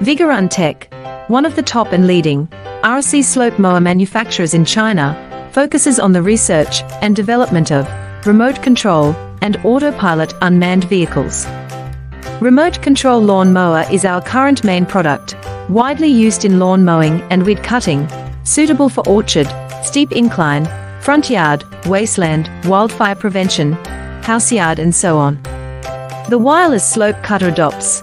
Vigorun Tech, one of the top and leading RC slope mower manufacturers in China, focuses on the research and development of remote control and autopilot unmanned vehicles. Remote control lawn mower is our current main product, widely used in lawn mowing and weed cutting, suitable for orchard, steep incline, front yard, wasteland, wildfire prevention, house yard and so on. The wireless slope cutter adopts